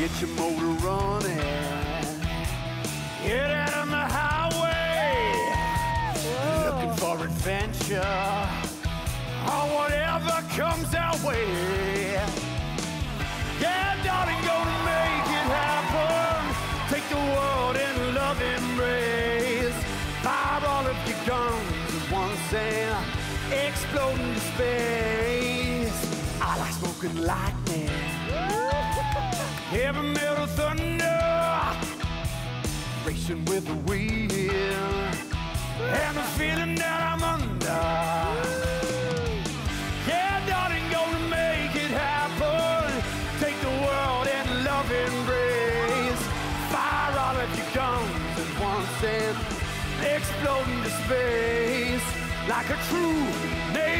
get your motor running. Get out on the highway, looking for adventure, or whatever comes our way. Yeah, darling, gonna make it happen. Take the world in love embrace. Fire all of your guns at once and explode into space. I like smoking lightning, heavy metal thunder, racing with the wind, and the feeling that I'm under. Yeah, darling, gonna make it happen. Take the world and love embrace. Fire all of your guns at once and explode into space like a true nature's